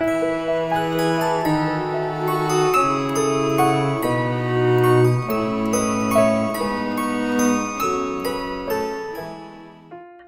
A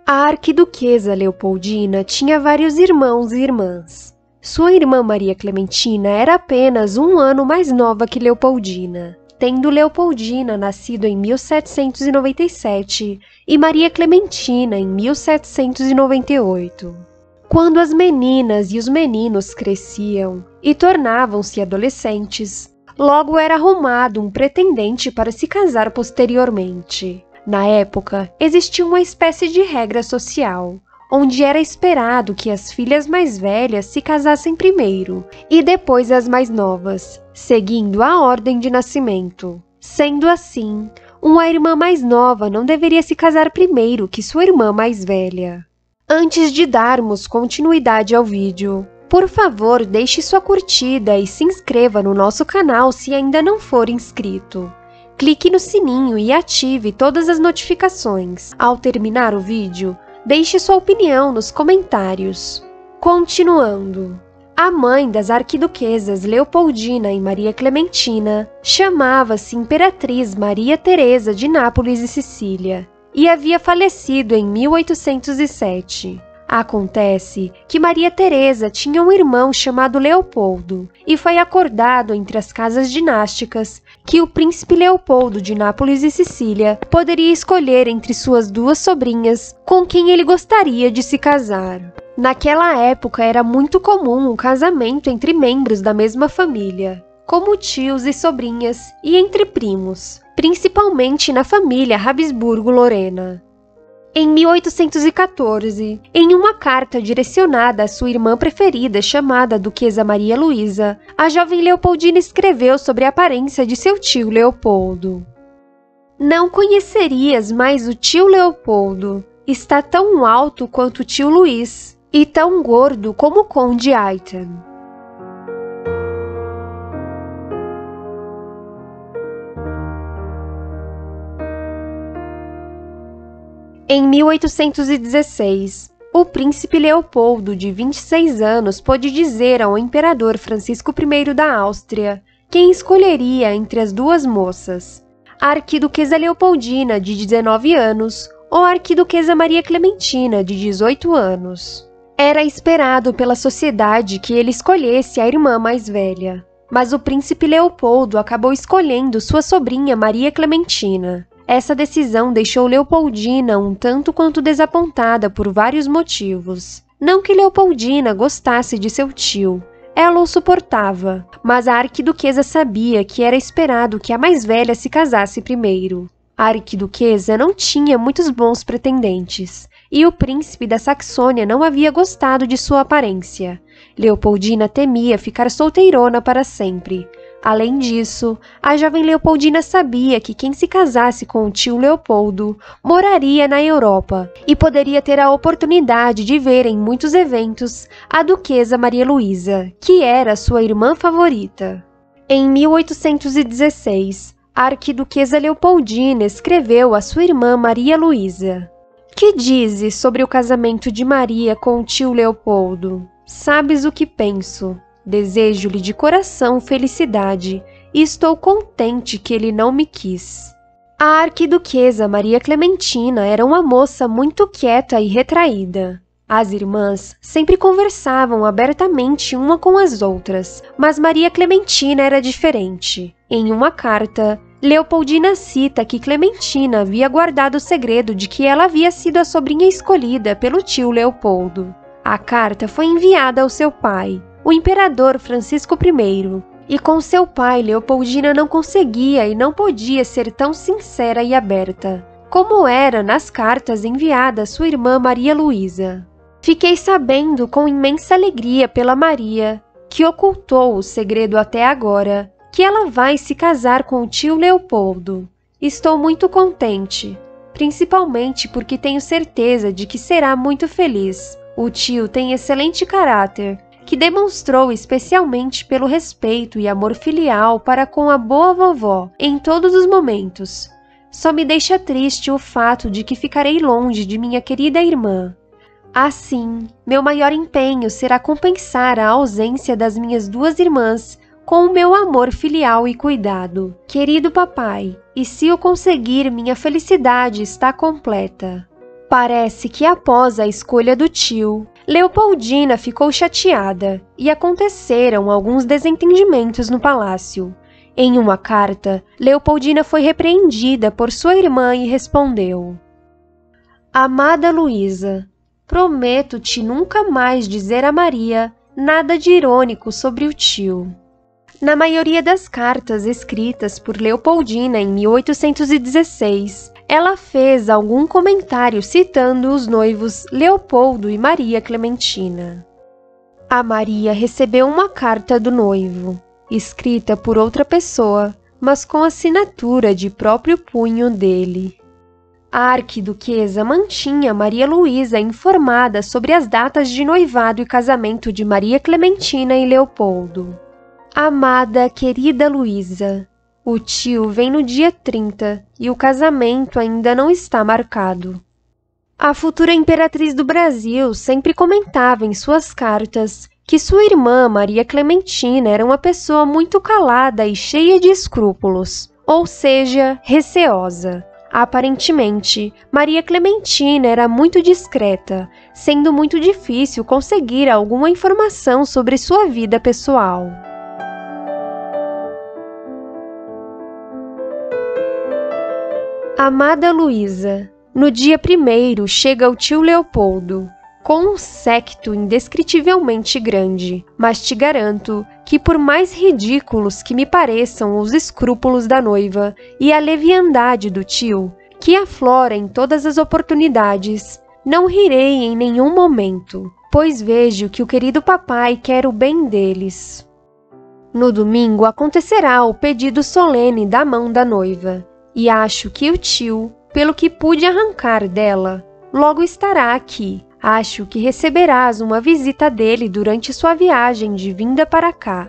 arquiduquesa Leopoldina tinha vários irmãos e irmãs. Sua irmã Maria Clementina era apenas um ano mais nova que Leopoldina, tendo Leopoldina nascido em 1797 e Maria Clementina em 1798. Quando as meninas e os meninos cresciam e tornavam-se adolescentes, logo era arrumado um pretendente para se casar posteriormente. Na época, existia uma espécie de regra social, onde era esperado que as filhas mais velhas se casassem primeiro e depois as mais novas, seguindo a ordem de nascimento. Sendo assim, uma irmã mais nova não deveria se casar primeiro que sua irmã mais velha. Antes de darmos continuidade ao vídeo, por favor, deixe sua curtida e se inscreva no nosso canal se ainda não for inscrito. Clique no sininho e ative todas as notificações. Ao terminar o vídeo, deixe sua opinião nos comentários. Continuando. A mãe das arquiduquesas Leopoldina e Maria Clementina chamava-se Imperatriz Maria Teresa de Nápoles e Sicília e havia falecido em 1807. Acontece que Maria Teresa tinha um irmão chamado Leopoldo, e foi acordado entre as casas dinásticas que o príncipe Leopoldo de Nápoles e Sicília poderia escolher entre suas duas sobrinhas com quem ele gostaria de se casar. Naquela época era muito comum o casamento entre membros da mesma família, como tios e sobrinhas e entre primos, principalmente na família Habsburgo-Lorena. Em 1814, em uma carta direcionada à sua irmã preferida, chamada Duquesa Maria Luísa, a jovem Leopoldina escreveu sobre a aparência de seu tio Leopoldo. Não conhecerias mais o tio Leopoldo. Está tão alto quanto o tio Luís e tão gordo como o conde Aitan. Em 1816, o príncipe Leopoldo, de 26 anos, pôde dizer ao imperador Francisco I da Áustria quem escolheria entre as duas moças, a arquiduquesa Leopoldina, de 19 anos, ou a arquiduquesa Maria Clementina, de 18 anos. Era esperado pela sociedade que ele escolhesse a irmã mais velha, mas o príncipe Leopoldo acabou escolhendo sua sobrinha Maria Clementina. Essa decisão deixou Leopoldina um tanto quanto desapontada por vários motivos. Não que Leopoldina gostasse de seu tio, ela o suportava, mas a arquiduquesa sabia que era esperado que a mais velha se casasse primeiro. A arquiduquesa não tinha muitos bons pretendentes, e o príncipe da Saxônia não havia gostado de sua aparência. Leopoldina temia ficar solteirona para sempre, Além disso, a jovem Leopoldina sabia que quem se casasse com o tio Leopoldo moraria na Europa e poderia ter a oportunidade de ver em muitos eventos a duquesa Maria Luísa, que era sua irmã favorita. Em 1816, a arquiduquesa Leopoldina escreveu a sua irmã Maria Luísa: Que dizes sobre o casamento de Maria com o tio Leopoldo? Sabes o que penso. Desejo-lhe de coração felicidade e estou contente que ele não me quis. A arquiduquesa Maria Clementina era uma moça muito quieta e retraída. As irmãs sempre conversavam abertamente uma com as outras, mas Maria Clementina era diferente. Em uma carta, Leopoldina cita que Clementina havia guardado o segredo de que ela havia sido a sobrinha escolhida pelo tio Leopoldo. A carta foi enviada ao seu pai, o imperador Francisco I, e com seu pai Leopoldina não conseguia e não podia ser tão sincera e aberta, como era nas cartas enviadas sua irmã Maria Luísa. Fiquei sabendo com imensa alegria pela Maria, que ocultou o segredo até agora, que ela vai se casar com o tio Leopoldo. Estou muito contente, principalmente porque tenho certeza de que será muito feliz. O tio tem excelente caráter que demonstrou especialmente pelo respeito e amor filial para com a boa vovó em todos os momentos. Só me deixa triste o fato de que ficarei longe de minha querida irmã. Assim, meu maior empenho será compensar a ausência das minhas duas irmãs com o meu amor filial e cuidado. Querido papai, e se eu conseguir, minha felicidade está completa. Parece que após a escolha do tio, Leopoldina ficou chateada e aconteceram alguns desentendimentos no palácio. Em uma carta, Leopoldina foi repreendida por sua irmã e respondeu: Amada Luísa, prometo-te nunca mais dizer a Maria nada de irônico sobre o tio. Na maioria das cartas escritas por Leopoldina em 1816, ela fez algum comentário citando os noivos Leopoldo e Maria Clementina. A Maria recebeu uma carta do noivo, escrita por outra pessoa, mas com assinatura de próprio punho dele. A arquiduquesa mantinha Maria Luísa informada sobre as datas de noivado e casamento de Maria Clementina e Leopoldo. Amada, querida Luísa, o tio vem no dia 30 e o casamento ainda não está marcado. A futura imperatriz do Brasil sempre comentava em suas cartas que sua irmã Maria Clementina era uma pessoa muito calada e cheia de escrúpulos, ou seja, receosa. Aparentemente, Maria Clementina era muito discreta, sendo muito difícil conseguir alguma informação sobre sua vida pessoal. Amada Luísa, no dia primeiro chega o tio Leopoldo, com um séquito indescritivelmente grande, mas te garanto que, por mais ridículos que me pareçam os escrúpulos da noiva e a leviandade do tio, que aflora em todas as oportunidades, não rirei em nenhum momento, pois vejo que o querido papai quer o bem deles. No domingo acontecerá o pedido solene da mão da noiva e acho que o tio, pelo que pude arrancar dela, logo estará aqui. Acho que receberás uma visita dele durante sua viagem de vinda para cá.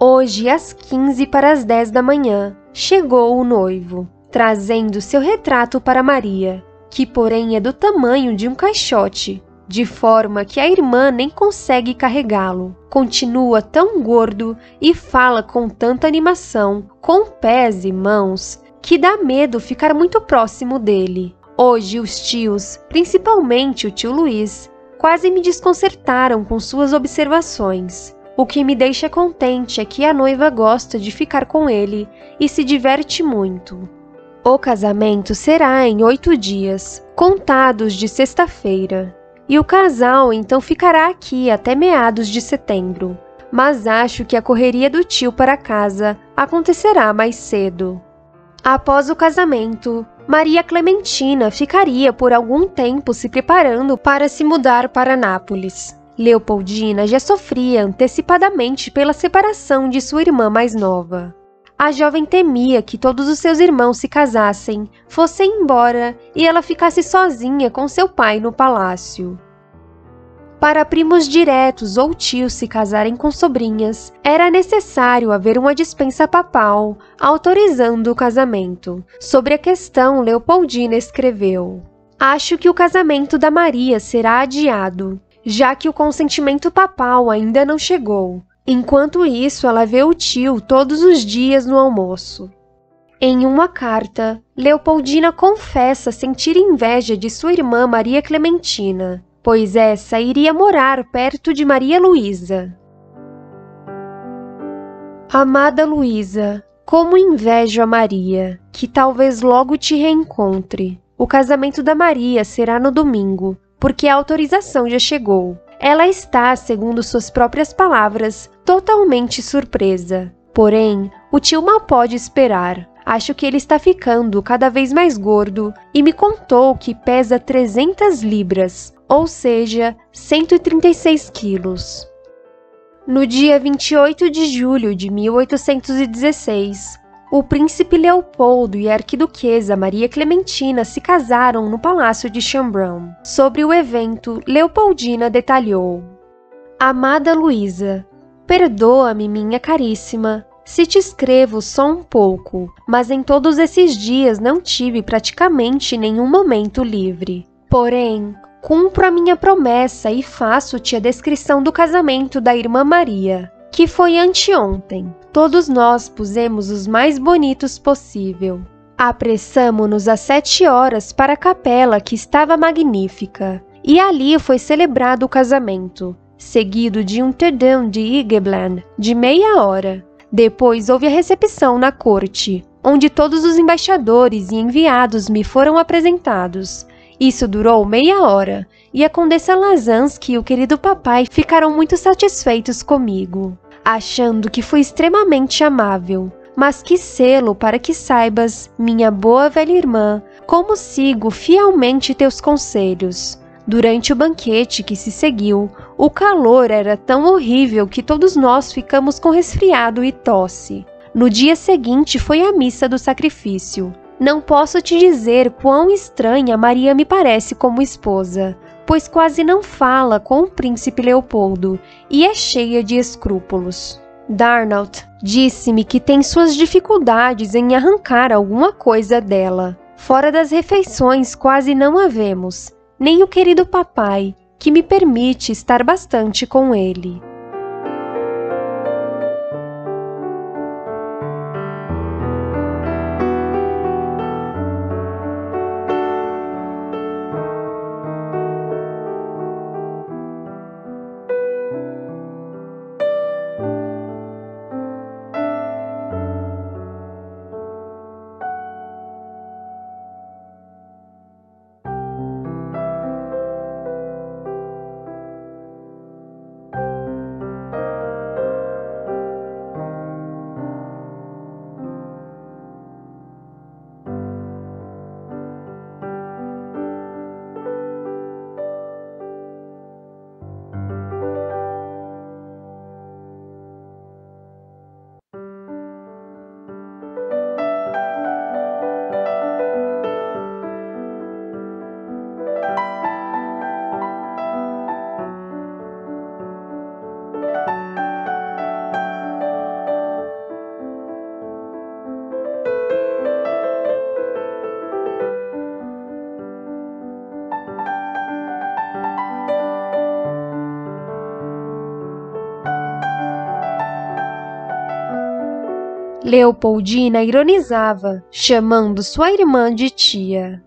Hoje, às 15 para as 10 da manhã, chegou o noivo, trazendo seu retrato para Maria, que porém é do tamanho de um caixote, de forma que a irmã nem consegue carregá-lo. Continua tão gordo e fala com tanta animação, com pés e mãos, que dá medo ficar muito próximo dele. Hoje, os tios, principalmente o tio Luiz, quase me desconcertaram com suas observações. O que me deixa contente é que a noiva gosta de ficar com ele e se diverte muito. O casamento será em oito dias, contados de sexta-feira, e o casal então ficará aqui até meados de setembro. Mas acho que a correria do tio para casa acontecerá mais cedo. Após o casamento, Maria Clementina ficaria por algum tempo se preparando para se mudar para Nápoles. Leopoldina já sofria antecipadamente pela separação de sua irmã mais nova. A jovem temia que todos os seus irmãos se casassem, fossem embora e ela ficasse sozinha com seu pai no palácio. Para primos diretos ou tios se casarem com sobrinhas, era necessário haver uma dispensa papal autorizando o casamento. Sobre a questão, Leopoldina escreveu: Acho que o casamento da Maria será adiado, já que o consentimento papal ainda não chegou. Enquanto isso, ela vê o tio todos os dias no almoço. Em uma carta, Leopoldina confessa sentir inveja de sua irmã Maria Clementina pois essa iria morar perto de Maria Luísa. Amada Luísa, como invejo a Maria, que talvez logo te reencontre. O casamento da Maria será no domingo, porque a autorização já chegou. Ela está, segundo suas próprias palavras, totalmente surpresa. Porém, o tio mal pode esperar. Acho que ele está ficando cada vez mais gordo e me contou que pesa 300 libras, ou seja, 136 quilos. No dia 28 de julho de 1816, o príncipe Leopoldo e a arquiduquesa Maria Clementina se casaram no Palácio de Chambrun. Sobre o evento, Leopoldina detalhou: Amada Luísa, perdoa-me, minha caríssima, se te escrevo só um pouco, mas em todos esses dias não tive praticamente nenhum momento livre. Porém, cumpro a minha promessa e faço-te a descrição do casamento da irmã Maria, que foi anteontem. Todos nós pusemos os mais bonitos possível. Apressamo-nos às sete horas para a capela que estava magnífica, e ali foi celebrado o casamento, seguido de um terdão de Igebland de meia hora. Depois houve a recepção na corte, onde todos os embaixadores e enviados me foram apresentados. Isso durou meia hora, e a Condessa Lazansky e o querido papai ficaram muito satisfeitos comigo, achando que fui extremamente amável mas que selo para que saibas, minha boa velha irmã, como sigo fielmente teus conselhos. Durante o banquete que se seguiu, o calor era tão horrível que todos nós ficamos com resfriado e tosse. No dia seguinte foi a missa do sacrifício. Não posso te dizer quão estranha Maria me parece como esposa, pois quase não fala com o príncipe Leopoldo e é cheia de escrúpulos. Darnault disse-me que tem suas dificuldades em arrancar alguma coisa dela. Fora das refeições quase não a vemos, nem o querido papai, que me permite estar bastante com ele. Leopoldina ironizava, chamando sua irmã de tia.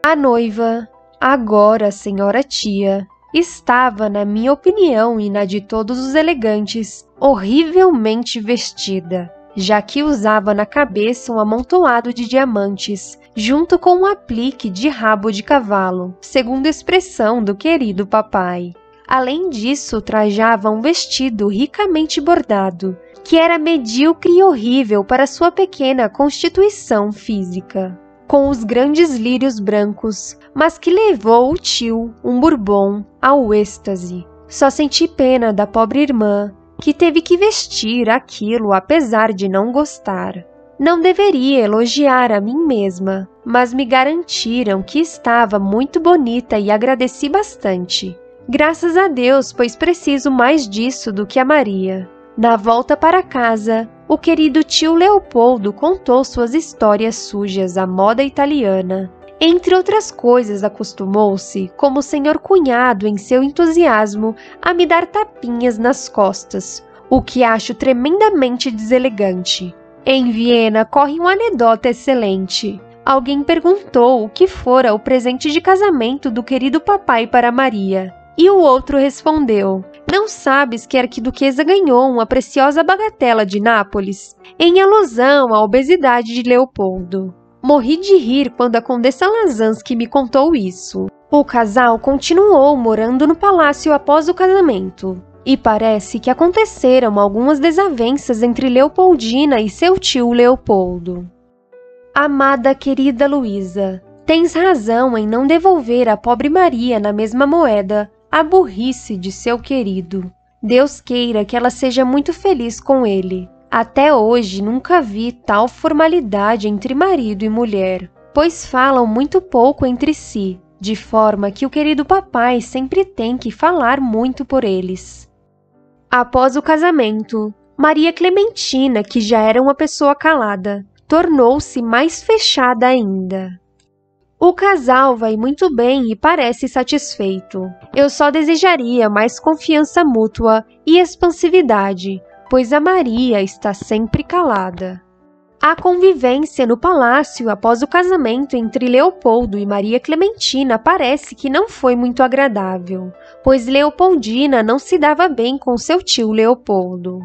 A noiva, agora senhora tia, estava, na minha opinião e na de todos os elegantes, horrivelmente vestida, já que usava na cabeça um amontoado de diamantes, junto com um aplique de rabo de cavalo, segundo expressão do querido papai. Além disso, trajava um vestido ricamente bordado, que era medíocre e horrível para sua pequena constituição física, com os grandes lírios brancos, mas que levou o tio, um bourbon, ao êxtase. Só senti pena da pobre irmã, que teve que vestir aquilo apesar de não gostar. Não deveria elogiar a mim mesma, mas me garantiram que estava muito bonita e agradeci bastante. Graças a Deus, pois preciso mais disso do que a Maria. Na volta para casa, o querido tio Leopoldo contou suas histórias sujas à moda italiana. Entre outras coisas, acostumou-se, como senhor cunhado em seu entusiasmo, a me dar tapinhas nas costas, o que acho tremendamente deselegante. Em Viena corre uma anedota excelente. Alguém perguntou o que fora o presente de casamento do querido papai para Maria. E o outro respondeu: Não sabes que a arquiduquesa ganhou uma preciosa bagatela de Nápoles? Em alusão à obesidade de Leopoldo. Morri de rir quando a condessa Lazansky me contou isso. O casal continuou morando no palácio após o casamento, e parece que aconteceram algumas desavenças entre Leopoldina e seu tio Leopoldo. Amada querida Luísa, tens razão em não devolver a pobre Maria na mesma moeda a burrice de seu querido. Deus queira que ela seja muito feliz com ele. Até hoje nunca vi tal formalidade entre marido e mulher, pois falam muito pouco entre si, de forma que o querido papai sempre tem que falar muito por eles. Após o casamento, Maria Clementina, que já era uma pessoa calada, tornou-se mais fechada ainda. O casal vai muito bem e parece satisfeito. Eu só desejaria mais confiança mútua e expansividade, pois a Maria está sempre calada. A convivência no palácio após o casamento entre Leopoldo e Maria Clementina parece que não foi muito agradável, pois Leopoldina não se dava bem com seu tio Leopoldo.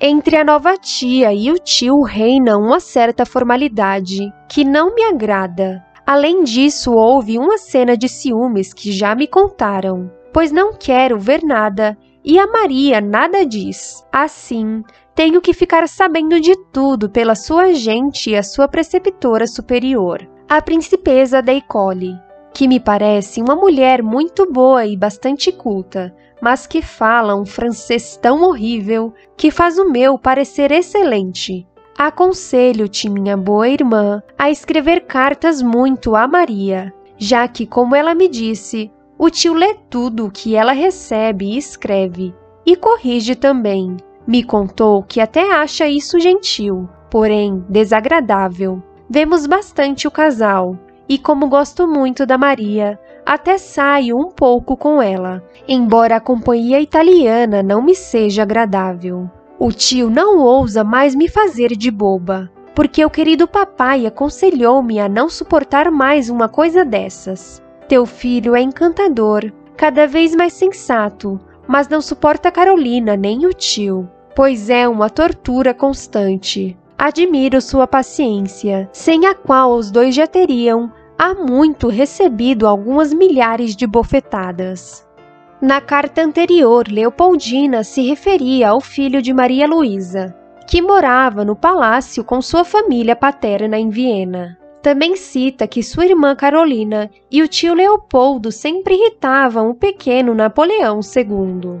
Entre a nova tia e o tio reina uma certa formalidade que não me agrada. Além disso, houve uma cena de ciúmes que já me contaram, pois não quero ver nada e a Maria nada diz. Assim, tenho que ficar sabendo de tudo pela sua gente e a sua preceptora superior, a princesa Deicole, que me parece uma mulher muito boa e bastante culta, mas que fala um francês tão horrível que faz o meu parecer excelente. Aconselho-te, minha boa irmã, a escrever cartas muito a Maria, já que, como ela me disse, o tio lê tudo o que ela recebe e escreve, e corrige também. Me contou que até acha isso gentil, porém desagradável. Vemos bastante o casal, e como gosto muito da Maria, até saio um pouco com ela, embora a companhia italiana não me seja agradável. O tio não ousa mais me fazer de boba, porque o querido papai aconselhou-me a não suportar mais uma coisa dessas. Teu filho é encantador, cada vez mais sensato, mas não suporta Carolina nem o tio pois é uma tortura constante. Admiro sua paciência, sem a qual os dois já teriam, há muito, recebido algumas milhares de bofetadas. Na carta anterior, Leopoldina se referia ao filho de Maria Luísa, que morava no palácio com sua família paterna em Viena. Também cita que sua irmã Carolina e o tio Leopoldo sempre irritavam o pequeno Napoleão II.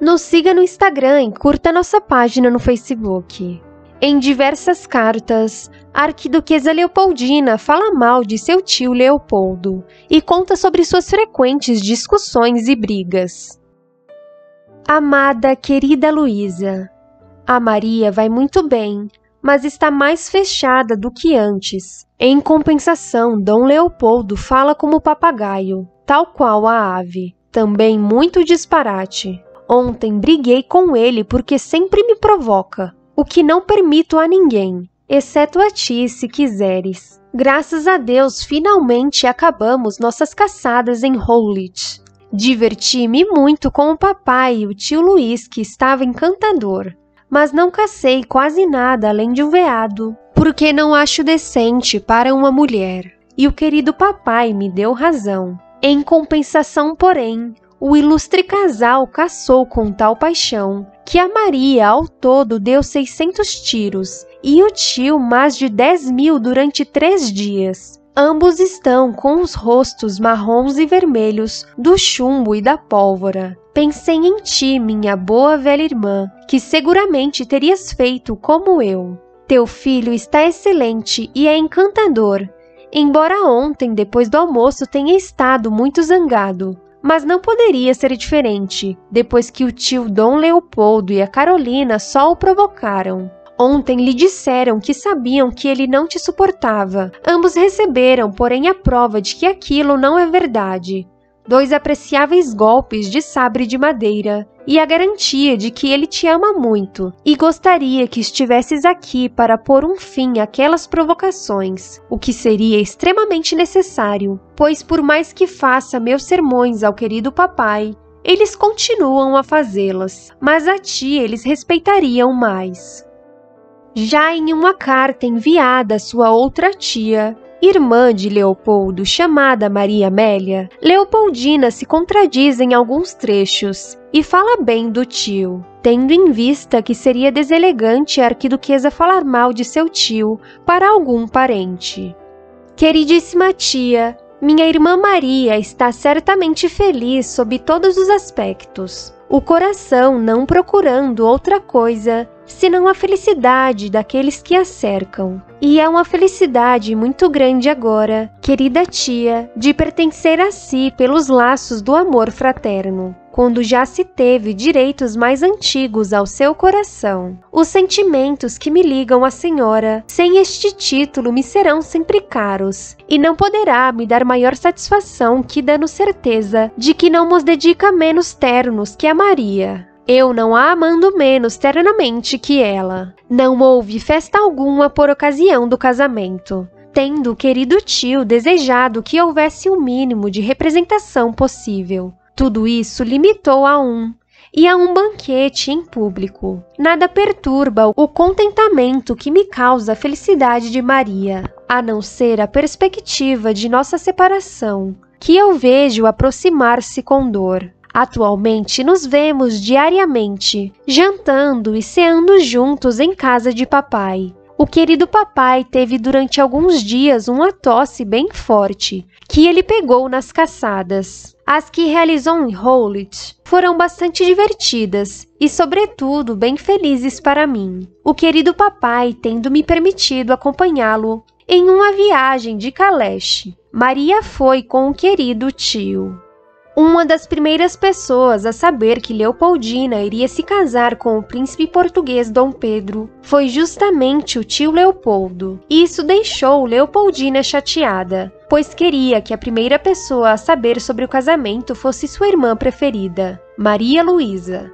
Nos siga no Instagram e curta nossa página no Facebook. Em diversas cartas, a arquiduquesa Leopoldina fala mal de seu tio Leopoldo e conta sobre suas frequentes discussões e brigas. Amada, querida Luísa, a Maria vai muito bem, mas está mais fechada do que antes. Em compensação, Dom Leopoldo fala como papagaio, tal qual a ave, também muito disparate. Ontem briguei com ele porque sempre me provoca, o que não permito a ninguém, exceto a ti, se quiseres. Graças a Deus, finalmente acabamos nossas caçadas em Holich. Diverti-me muito com o papai e o tio Luiz, que estava encantador, mas não cacei quase nada além de um veado, porque não acho decente para uma mulher. E o querido papai me deu razão. Em compensação, porém, o ilustre casal caçou com tal paixão que a Maria ao todo deu 600 tiros e o tio mais de 10 mil durante três dias. Ambos estão com os rostos marrons e vermelhos do chumbo e da pólvora. Pensei em ti, minha boa velha irmã, que seguramente terias feito como eu. Teu filho está excelente e é encantador, embora ontem, depois do almoço, tenha estado muito zangado. Mas não poderia ser diferente, depois que o tio Dom Leopoldo e a Carolina só o provocaram. Ontem lhe disseram que sabiam que ele não te suportava. Ambos receberam, porém, a prova de que aquilo não é verdade dois apreciáveis golpes de sabre de madeira e a garantia de que ele te ama muito e gostaria que estivesses aqui para pôr um fim àquelas provocações, o que seria extremamente necessário, pois por mais que faça meus sermões ao querido papai, eles continuam a fazê-las, mas a ti eles respeitariam mais. Já em uma carta enviada à sua outra tia, irmã de Leopoldo, chamada Maria Amélia, Leopoldina se contradiz em alguns trechos e fala bem do tio, tendo em vista que seria deselegante a arquiduquesa falar mal de seu tio para algum parente. Queridíssima tia, minha irmã Maria está certamente feliz sob todos os aspectos, o coração não procurando outra coisa senão a felicidade daqueles que a cercam. E é uma felicidade muito grande agora, querida tia, de pertencer a si pelos laços do amor fraterno. quando já se teve direitos mais antigos ao seu coração. Os sentimentos que me ligam à senhora, sem este título, me serão sempre caros, e não poderá me dar maior satisfação que dando certeza de que não nos dedica menos ternos que a Maria. Eu não a amando menos ternamente que ela. Não houve festa alguma por ocasião do casamento tendo o querido tio desejado que houvesse o mínimo de representação possível. Tudo isso limitou a um e a um banquete em público. Nada perturba o contentamento que me causa a felicidade de Maria, a não ser a perspectiva de nossa separação, que eu vejo aproximar-se com dor. Atualmente nos vemos diariamente, jantando e ceando juntos em casa de papai. O querido papai teve durante alguns dias uma tosse bem forte, que ele pegou nas caçadas. As que realizou em Howlett foram bastante divertidas e, sobretudo, bem felizes para mim. O querido papai tendo me permitido acompanhá-lo em uma viagem de Kalesh. Maria foi com o querido tio. Uma das primeiras pessoas a saber que Leopoldina iria se casar com o príncipe português Dom Pedro foi justamente o tio Leopoldo. Isso deixou Leopoldina chateada, pois queria que a primeira pessoa a saber sobre o casamento fosse sua irmã preferida, Maria Luísa.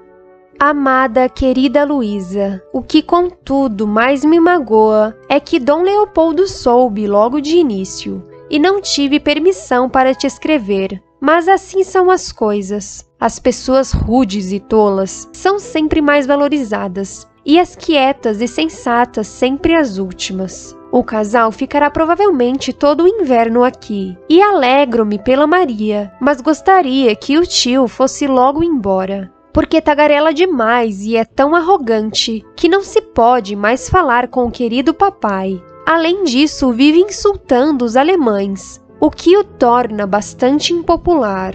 Amada, querida Luísa, o que contudo mais me magoa é que Dom Leopoldo soube logo de início e não tive permissão para te escrever, mas assim são as coisas. As pessoas rudes e tolas são sempre mais valorizadas, e as quietas e sensatas sempre as últimas. O casal ficará provavelmente todo o inverno aqui, e alegro-me pela Maria, mas gostaria que o tio fosse logo embora. Porque tagarela demais e é tão arrogante que não se pode mais falar com o querido papai. Além disso, vive insultando os alemães, o que o torna bastante impopular.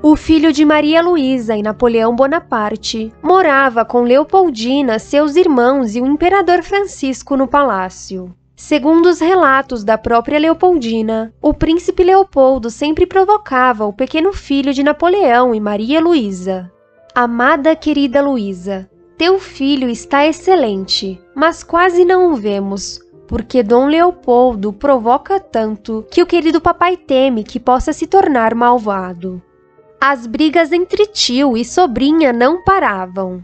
O filho de Maria Luísa e Napoleão Bonaparte morava com Leopoldina, seus irmãos e o imperador Francisco no palácio. Segundo os relatos da própria Leopoldina, o príncipe Leopoldo sempre provocava o pequeno filho de Napoleão e Maria Luísa. Amada querida Luísa, teu filho está excelente, mas quase não o vemos porque Dom Leopoldo provoca tanto que o querido papai teme que possa se tornar malvado. As brigas entre tio e sobrinha não paravam.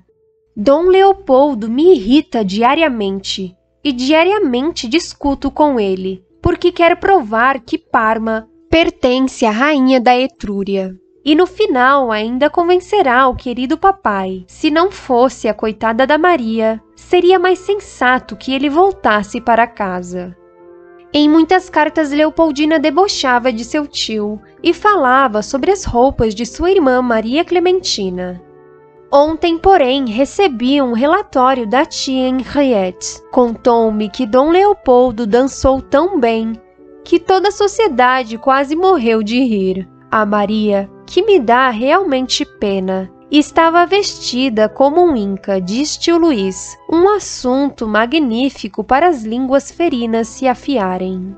Dom Leopoldo me irrita diariamente e diariamente discuto com ele, porque quer provar que Parma pertence à rainha da Etrúria. E no final ainda convencerá o querido papai, se não fosse a coitada da Maria, seria mais sensato que ele voltasse para casa. Em muitas cartas, Leopoldina debochava de seu tio e falava sobre as roupas de sua irmã Maria Clementina. Ontem, porém, recebi um relatório da tia Henriette. Contou-me que Dom Leopoldo dançou tão bem que toda a sociedade quase morreu de rir. A Maria que me dá realmente pena. Estava vestida como um inca, diz tio Luiz, um assunto magnífico para as línguas ferinas se afiarem.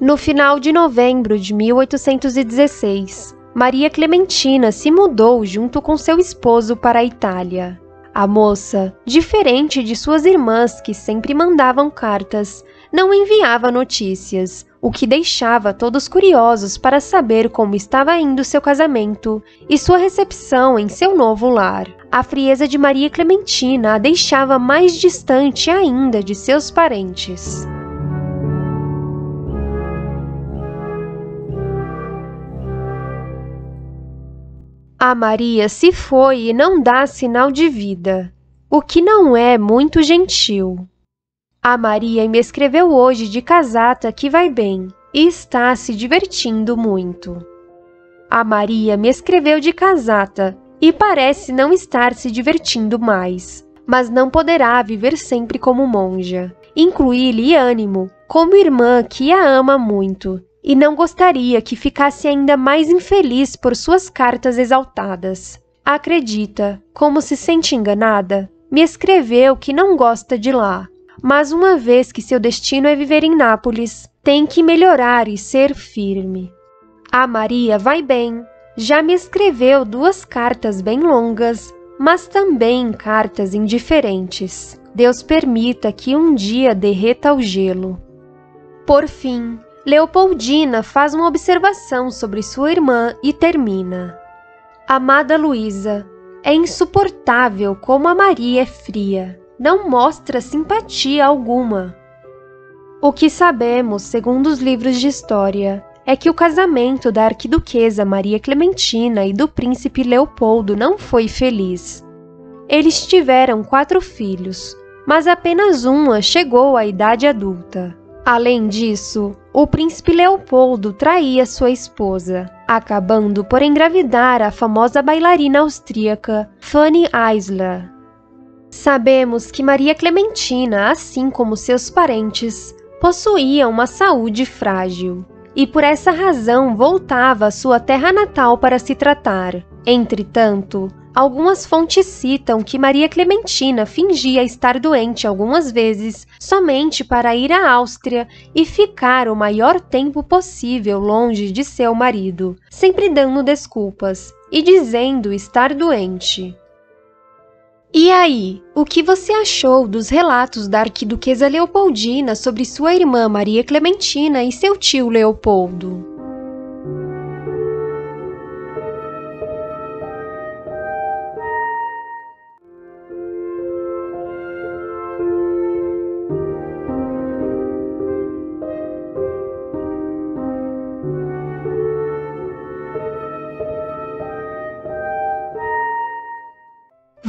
No final de novembro de 1816, Maria Clementina se mudou junto com seu esposo para a Itália. A moça, diferente de suas irmãs que sempre mandavam cartas, não enviava notícias, o que deixava todos curiosos para saber como estava indo seu casamento e sua recepção em seu novo lar. A frieza de Maria Clementina a deixava mais distante ainda de seus parentes. A Maria se foi e não dá sinal de vida, o que não é muito gentil. A Maria me escreveu hoje de casata que vai bem e está se divertindo muito. A Maria me escreveu de casata e parece não estar se divertindo mais, mas não poderá viver sempre como monja. Incluí-lhe ânimo, como irmã que a ama muito, e não gostaria que ficasse ainda mais infeliz por suas cartas exaltadas. Acredita, como se sente enganada, me escreveu que não gosta de lá, mas uma vez que seu destino é viver em Nápoles, tem que melhorar e ser firme. A Maria vai bem, já me escreveu duas cartas bem longas, mas também cartas indiferentes. Deus permita que um dia derreta o gelo. Por fim, Leopoldina faz uma observação sobre sua irmã e termina. Amada Luísa, é insuportável como a Maria é fria. Não mostra simpatia alguma. O que sabemos, segundo os livros de história, é que o casamento da arquiduquesa Maria Clementina e do príncipe Leopoldo não foi feliz. Eles tiveram quatro filhos, mas apenas uma chegou à idade adulta. Além disso, o príncipe Leopoldo traía sua esposa, acabando por engravidar a famosa bailarina austríaca Fanny Eisler. Sabemos que Maria Clementina, assim como seus parentes, possuía uma saúde frágil e por essa razão voltava à sua terra natal para se tratar. Entretanto, algumas fontes citam que Maria Clementina fingia estar doente algumas vezes somente para ir à Áustria e ficar o maior tempo possível longe de seu marido, sempre dando desculpas e dizendo estar doente. E aí, o que você achou dos relatos da arquiduquesa Leopoldina sobre sua irmã Maria Clementina e seu tio Leopoldo?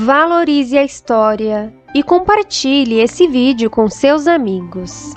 Valorize a história e compartilhe esse vídeo com seus amigos.